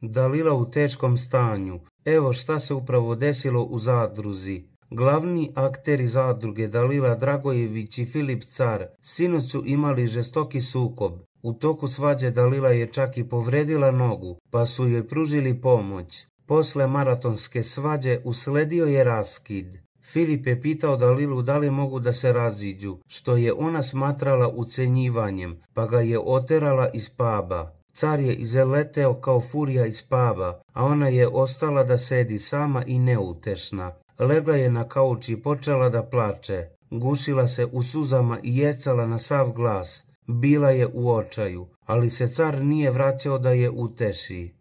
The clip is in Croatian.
Dalila u teškom stanju. Evo šta se upravo desilo u zadruzi. Glavni akteri zadruge Dalila Dragojević i Filip Car sinoć su imali žestoki sukob. U toku svađe Dalila je čak i povredila nogu, pa su joj pružili pomoć. Posle maratonske svađe usledio je raskid. Filip je pitao Dalilu da li mogu da se raziđu, što je ona smatrala ucenjivanjem, pa ga je oterala iz paba. Car je izleteo kao furija iz paba, a ona je ostala da sedi sama i neutešna. Legla je na kauč i počela da plače. Gušila se u suzama i jecala na sav glas. Bila je u očaju, ali se car nije vraćao da je uteši.